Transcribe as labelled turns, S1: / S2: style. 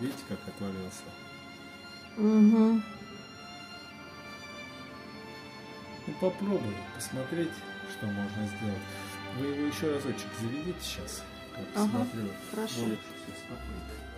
S1: Видите, как отвалился?
S2: Угу.
S1: Ну попробуй посмотреть, что можно сделать. Вы его еще разочек заведите сейчас.
S2: Ага,
S1: Посмотрю.
S2: хорошо.
S1: Будет все спокойно.